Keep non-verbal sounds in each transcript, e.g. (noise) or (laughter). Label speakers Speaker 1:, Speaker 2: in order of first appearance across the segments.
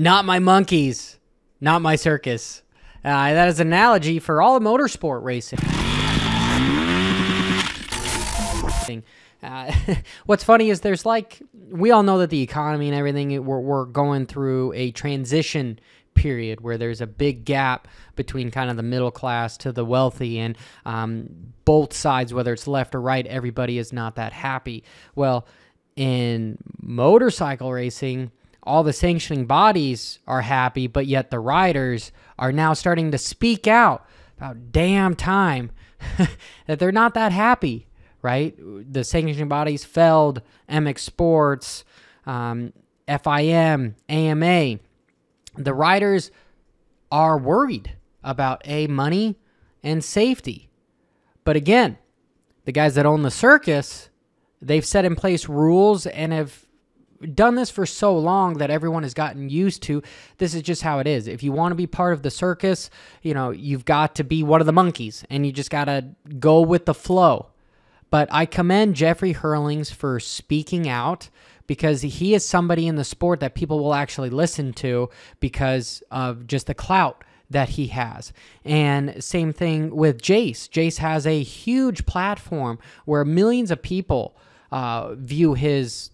Speaker 1: Not my monkeys, not my circus. Uh, that is an analogy for all motorsport racing. Uh, (laughs) what's funny is there's like we all know that the economy and everything we're, we're going through a transition period where there's a big gap between kind of the middle class to the wealthy and um, both sides whether it's left or right everybody is not that happy well in motorcycle racing all the sanctioning bodies are happy but yet the riders are now starting to speak out about damn time (laughs) that they're not that happy right? The sanctioning bodies, Feld, MX Sports, um, FIM, AMA. The riders are worried about A, money and safety. But again, the guys that own the circus, they've set in place rules and have done this for so long that everyone has gotten used to. This is just how it is. If you want to be part of the circus, you know, you've got to be one of the monkeys and you just got to go with the flow. But I commend Jeffrey Herlings for speaking out because he is somebody in the sport that people will actually listen to because of just the clout that he has. And same thing with Jace. Jace has a huge platform where millions of people uh, view his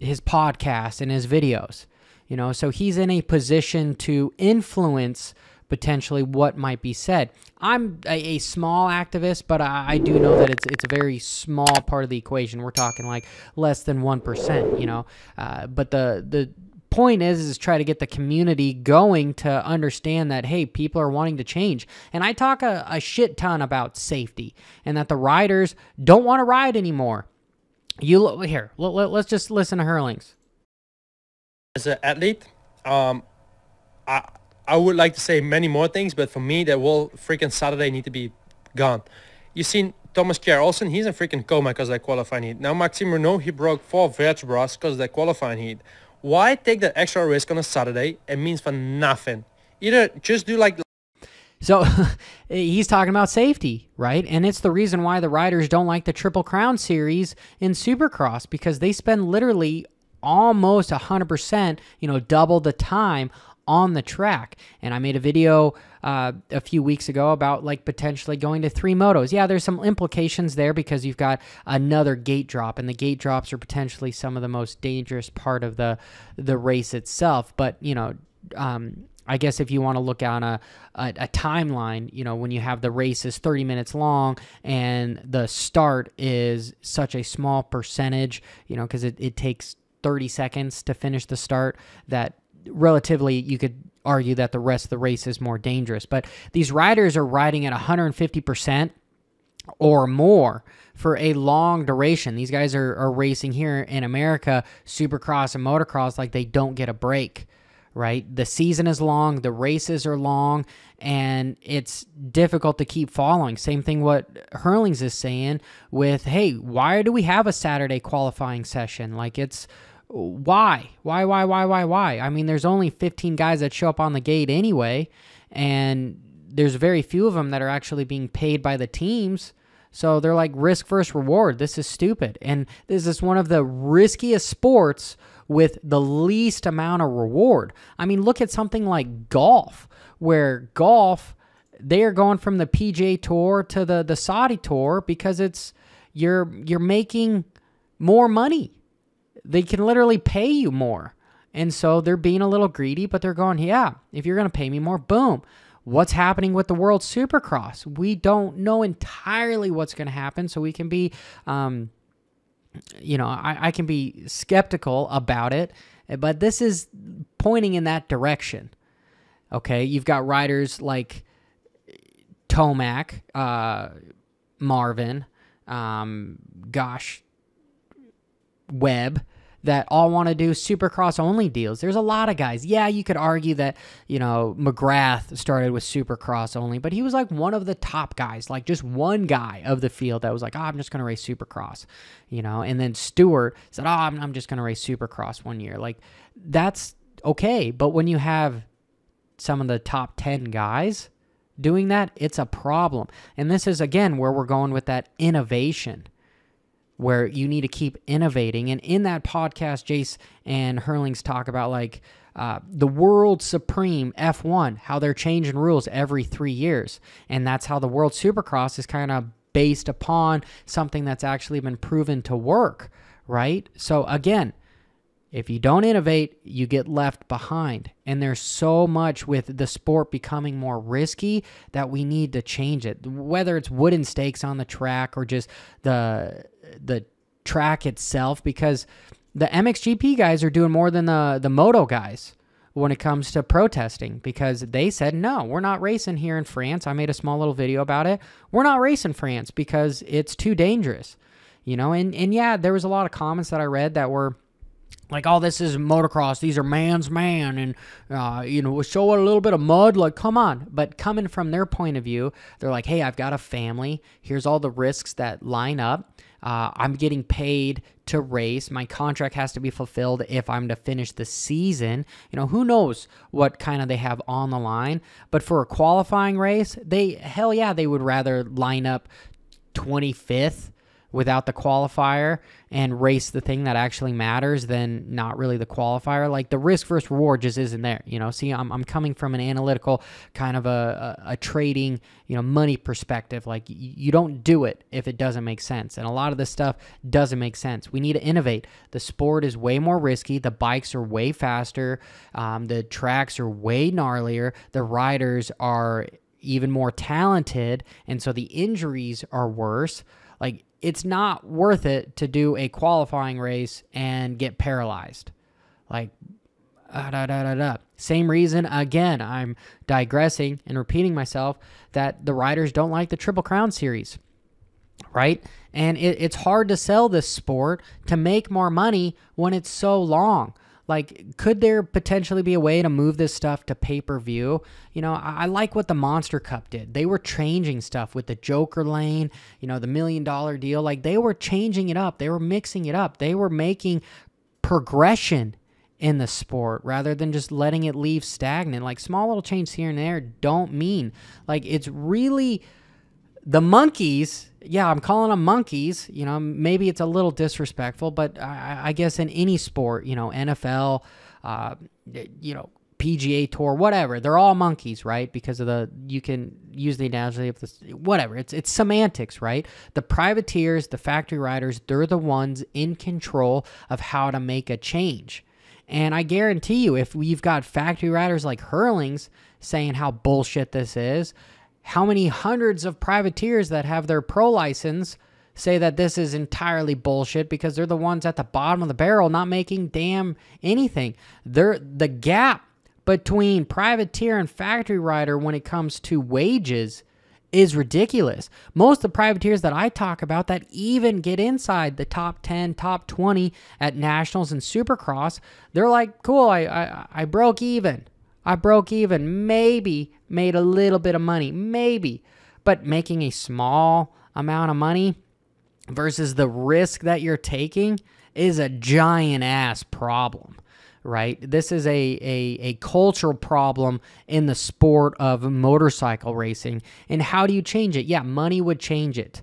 Speaker 1: his podcast and his videos. You know, so he's in a position to influence potentially what might be said. I'm a, a small activist, but I, I, do know that it's it's a very small part of the equation. We're talking like less than one percent, you know. Uh, but the the point is is try to get the community going to understand that hey people are wanting to change and i talk a, a shit ton about safety and that the riders don't want to ride anymore you look here let, let's just listen to Herlings.
Speaker 2: as an athlete um i I would like to say many more things, but for me, that will freaking Saturday need to be gone. You seen Thomas Kjær Olsen, he's in freaking coma because that qualifying heat. Now Maxime Renaux, he broke four vertebrae because that qualifying heat. Why take that extra risk on a Saturday? It means for nothing. Either just do like
Speaker 1: so (laughs) he's talking about safety, right? And it's the reason why the riders don't like the Triple Crown series in Supercross because they spend literally almost 100%, you know, double the time on the track. And I made a video uh, a few weeks ago about like potentially going to three motos. Yeah, there's some implications there because you've got another gate drop, and the gate drops are potentially some of the most dangerous part of the the race itself. But you know. Um, I guess if you want to look on a, a, a, timeline, you know, when you have the race is 30 minutes long and the start is such a small percentage, you know, because it, it takes 30 seconds to finish the start, that relatively you could argue that the rest of the race is more dangerous. But these riders are riding at 150% or more for a long duration. These guys are, are racing here in America, supercross and motocross, like they don't get a break, right? The season is long, the races are long, and it's difficult to keep following. Same thing what Herlings is saying with, hey, why do we have a Saturday qualifying session? Like it's why? Why, why, why, why, why? I mean, there's only 15 guys that show up on the gate anyway, and there's very few of them that are actually being paid by the teams. So they're like risk versus reward. This is stupid. And this is one of the riskiest sports with the least amount of reward. I mean, look at something like golf, where golf, they are going from the PGA Tour to the, the Saudi Tour because it's you're you're making more money they can literally pay you more. And so they're being a little greedy, but they're going, yeah, if you're going to pay me more, boom. What's happening with the World Supercross? We don't know entirely what's going to happen, so we can be, um, you know, I, I can be skeptical about it, but this is pointing in that direction. Okay, you've got riders like Tomac, uh, Marvin, um, gosh, Webb that all want to do supercross only deals. There's a lot of guys. Yeah, you could argue that, you know, McGrath started with supercross only, but he was like one of the top guys, like just one guy of the field that was like, oh, I'm just going to race supercross, you know, and then Stewart said, oh, I'm, I'm just going to race supercross one year. Like, that's okay. But when you have some of the top 10 guys doing that, it's a problem. And this is, again, where we're going with that innovation where you need to keep innovating. And in that podcast, Jace and Herlings talk about like uh, the world supreme F1, how they're changing rules every three years. And that's how the world supercross is kind of based upon something that's actually been proven to work, right? So again, if you don't innovate, you get left behind. And there's so much with the sport becoming more risky that we need to change it. Whether it's wooden stakes on the track or just the the track itself because the MXGP guys are doing more than the the moto guys when it comes to protesting because they said no, we're not racing here in France. I made a small little video about it. We're not racing France because it's too dangerous. You know, and and yeah, there was a lot of comments that I read that were like, oh, this is motocross. These are man's man, and uh, you know, show a little bit of mud. Like, come on. But coming from their point of view, they're like, hey, I've got a family. Here's all the risks that line up. Uh, I'm getting paid to race. My contract has to be fulfilled if I'm to finish the season. You know, who knows what kind of they have on the line. But for a qualifying race, they hell yeah, they would rather line up 25th without the qualifier and race the thing that actually matters than not really the qualifier. Like the risk versus reward just isn't there. You know, see, I'm, I'm coming from an analytical kind of a, a, a trading, you know, money perspective. Like you don't do it if it doesn't make sense. And a lot of this stuff doesn't make sense. We need to innovate. The sport is way more risky. The bikes are way faster. Um, the tracks are way gnarlier. The riders are even more talented. And so the injuries are worse. Like it's not worth it to do a qualifying race and get paralyzed. Like, uh, da, da, da. Same reason, again, I'm digressing and repeating myself that the riders don't like the Triple Crown series, right? And it, it's hard to sell this sport to make more money when it's so long. Like, could there potentially be a way to move this stuff to pay per view? You know, I, I, like what the Monster Cup did. They were changing stuff with the Joker lane, you know, the million dollar deal. Like, they were changing it up, they were mixing it up, they were making progression in the sport rather than just letting it leave stagnant. Like, small little changes here and there don't mean, like, it's really the monkeys yeah, I'm calling them monkeys. You know, maybe it's a little disrespectful, but I, I guess in any sport, you know, NFL, uh, you know, PGA Tour, whatever, they're all monkeys, right? Because of the you can use the analogy of this, whatever. It's it's semantics, right? The privateers, the factory riders, they're the ones in control of how to make a change. And I guarantee you, if we've got factory riders like Herlings saying how bullshit this is, how many hundreds of privateers that have their pro license say that this is entirely bullshit because they're the ones at the bottom of the barrel not making damn anything. They're the gap between privateer and factory rider when it comes to wages is ridiculous. Most of the privateers that I talk about that even get inside the top 10, top 20 at nationals and supercross, they're like, cool, I, I, I broke even. I broke even, maybe made a little bit of money, maybe. But making a small amount of money versus the risk that you're taking is a giant ass problem, right? This is a, a, a cultural problem in the sport of motorcycle racing. And how do you change it? Yeah, money would change it,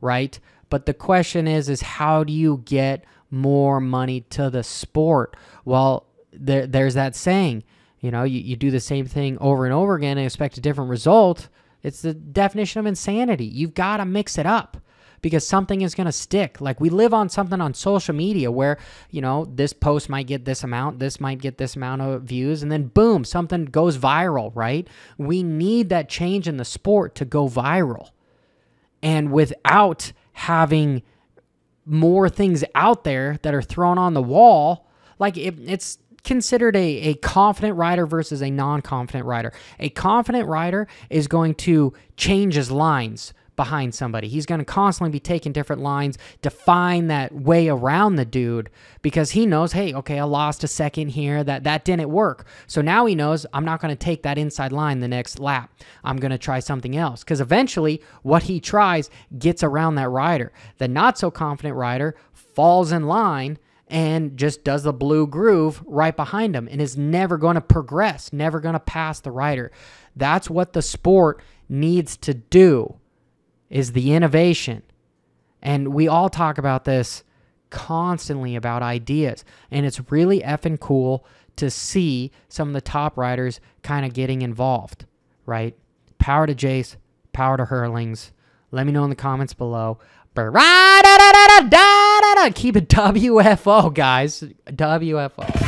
Speaker 1: right? But the question is, is how do you get more money to the sport? Well, there, there's that saying, you know, you, you do the same thing over and over again and expect a different result. It's the definition of insanity. You've got to mix it up because something is going to stick. Like we live on something on social media where, you know, this post might get this amount, this might get this amount of views, and then boom, something goes viral, right? We need that change in the sport to go viral. And without having more things out there that are thrown on the wall, like it, it's considered a, a confident rider versus a non confident rider. A confident rider is going to change his lines behind somebody. He's going to constantly be taking different lines to find that way around the dude because he knows, hey, okay, I lost a second here. That that didn't work. So now he knows I'm not going to take that inside line the next lap. I'm going to try something else because eventually what he tries gets around that rider. The not so confident rider falls in line and just does the blue groove right behind him and is never going to progress, never going to pass the rider. That's what the sport needs to do is the innovation. And we all talk about this constantly about ideas. And it's really effing cool to see some of the top riders kind of getting involved, right? Power to Jace, power to Herlings. Let me know in the comments below. Keep it (laughs) WFO, guys. WFO.